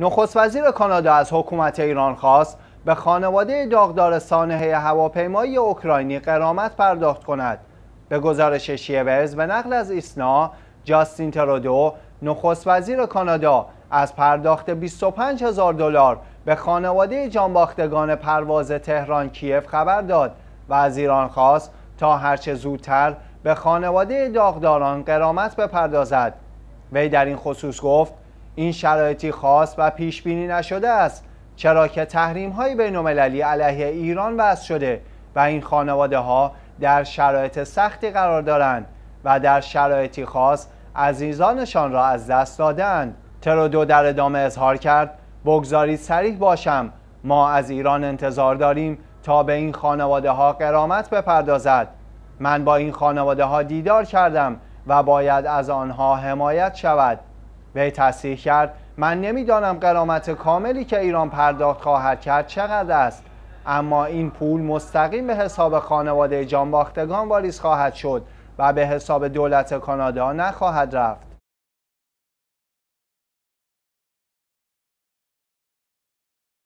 نخست وزیر کانادا از حکومت ایران خواست به خانواده داغدار سانحه هواپیمایی اوکراینی قرامت پرداخت کند. به گزارش شیوز به نقل از ایسنا جاستین ترودو نخست وزیر کانادا از پرداخت 25 هزار دلار به خانواده جانباختگان پرواز تهران کیف خبر داد و از ایران خواست تا هرچه زودتر به خانواده داغداران قرامت بپردازد. وی در این خصوص گفت این شرایطی خاص و پیش بینی نشده است چرا که تحریم های بین المللی علیه ایران وضع شده و این خانواده ها در شرایط سختی قرار دارند و در شرایطی خاص عزیزانشان را از دست دادند ترودو در ادامه اظهار کرد بگذارید سریح باشم ما از ایران انتظار داریم تا به این خانواده ها قرامت بپردازد. من با این خانواده ها دیدار کردم و باید از آنها حمایت شود. وی تصریح کرد من نمی‌دانم قرامت کاملی که ایران پرداخت خواهد کرد چقدر است. اما این پول مستقیم به حساب خانواده جانباختگان واریز خواهد شد و به حساب دولت کانادا نخواهد رفت.